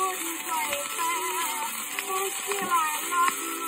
我的乖乖呀都起来了